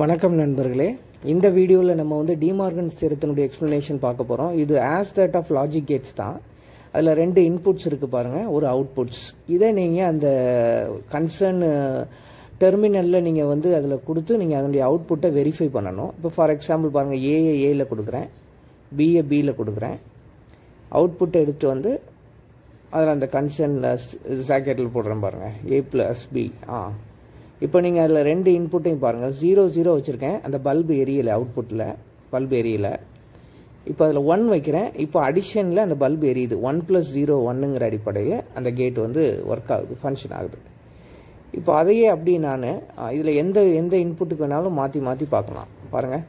வணக்கம் நண்பர்களே. இந்த வீடியோவில் நம்ம வந்து டிமார்கன்ஸ் தேரத்தினுடைய எக்ஸ்ப்ளனேஷன் பார்க்க போகிறோம் இது as that of logic gates தான். அதில் ரெண்டு இன்புட்ஸ் இருக்குது பாருங்கள் ஒரு அவுட்புட்ஸ் இதை நீங்கள் அந்த கன்சர்ன் டெர்மினலில் நீங்கள் வந்து அதில் கொடுத்து நீங்கள் அதனுடைய அவுட்புட்டை வெரிஃபை பண்ணணும். இப்போ ஃபார் எக்ஸாம்பிள் பாருங்கள் ஏஏ ஏயில் கொடுக்குறேன். பிஏ பியில் கொடுக்குறேன். அவுட்புட்டை எடுத்துகிட்டு வந்து அதில் அந்த கன்சர்னில் சாக்கெட்டில் போடுறேன் பாருங்கள் ஏ ப்ளஸ் பி ஆ. இப்போ நீங்கள் அதில் ரெண்டு இன்புட்டையும் பாருங்கள் ஜீரோ ஜீரோ வச்சுருக்கேன். அந்த பல்பு எரியலை அவுட்புட்டில் பல்பு எரியலை இப்போ அதில் ஒன் வைக்கிறேன். இப்போ அடிஷனில் அந்த பல்பு எரியுது ஒன் ப்ளஸ் ஜீரோ ஒன்னுங்கிற அடிப்படையில் அந்த கேட் வந்து ஒர்க் ஆகுது ஃபங்க்ஷன் ஆகுது. இப்போ அதையே அப்படி நான் இதில் எந்த எந்த இன்புட்டுக்கு வேணாலும் மாற்றி மாற்றி பார்க்கலாம். பாருங்கள்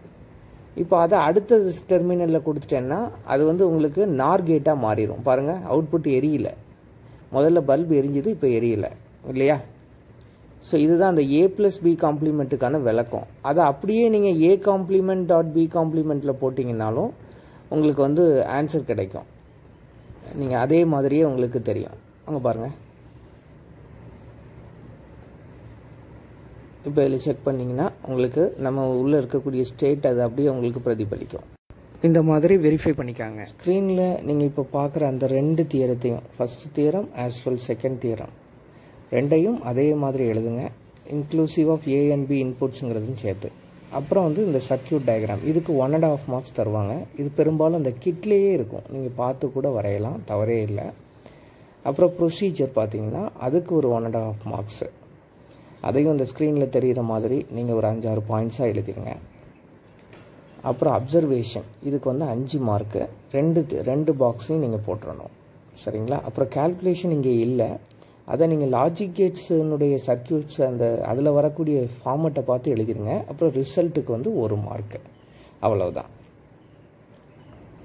இப்போ அதை அடுத்த டெர்மினலில் கொடுத்துட்டேன்னா அது வந்து உங்களுக்கு நார் கேட்டாக மாறிடும் பாருங்கள் அவுட்புட் எரியல. முதல்ல பல்பு எரிஞ்சுது இப்போ எரியலை. இல்லையா? ஸோ இதுதான் அந்த ஏ ப்ளஸ் பி காம்ப்ளிமெண்ட்டுக்கான விளக்கம். அதை அப்படியே நீங்கள் ஏ காம்ப்ளிமெண்ட் டாட் பி காம்ப்ளிமெண்ட்டில் போட்டிங்கனாலும் உங்களுக்கு வந்து ஆன்சர் கிடைக்கும். நீங்கள் அதே மாதிரியே உங்களுக்கு தெரியும். அங்கே பாருங்கள் இப்போ இதில் செக் பண்ணிங்கன்னா உங்களுக்கு நம்ம உள்ளே இருக்கக்கூடிய ஸ்டேட் அது அப்படியே உங்களுக்கு பிரதிபலிக்கும். இந்த மாதிரி வெரிஃபை பண்ணிக்காங்க. ஸ்க்ரீனில் நீங்கள் இப்போ பார்க்குற அந்த ரெண்டு தியரத்தையும் first theorem as well second theorem ரெண்டையும் அதே மாதிரி எழுதுங்க. Inclusive of A and B இன்புட்ஸுங்கிறதும் சேர்த்து. அப்புறம் வந்து இந்த சர்க்கியூட் டயக்ராம் இதுக்கு ஒன் அண்ட் ஆஃப் மார்க்ஸ் தருவாங்க. இது பெரும்பாலும் இந்த கிட்லேயே இருக்கும். நீங்கள் பார்த்து கூட வரையலாம். தவறே இல்லை. அப்புறம் ப்ரொசீஜர் பார்த்தீங்கன்னா அதுக்கு ஒரு ஒன் அண்ட் ஆஃப் மார்க்ஸு அதையும் இந்த ஸ்க்ரீனில் தெரிகிற மாதிரி நீங்கள் ஒரு அஞ்சாறு பாயிண்ட்ஸாக எழுதிடுங்க அப்புறம் அப்சர்வேஷன் இதுக்கு வந்து அஞ்சு மார்க்கு ரெண்டு ரெண்டு பாக்ஸையும் நீங்கள் போட்டுடணும் சரிங்களா? அப்புறம் கேல்குலேஷன் இங்கே இல்லை. அதை நீங்கள் லாஜிக் கேட்ஸுனுடைய சர்க்கியூட்ஸ் அந்த அதில் வரக்கூடிய ஃபார்மெட்டை பார்த்து எழுதிடுங்க. அப்புறம் ரிசல்ட்டுக்கு வந்து ஒரு மார்க்கு அவ்வளவுதான்.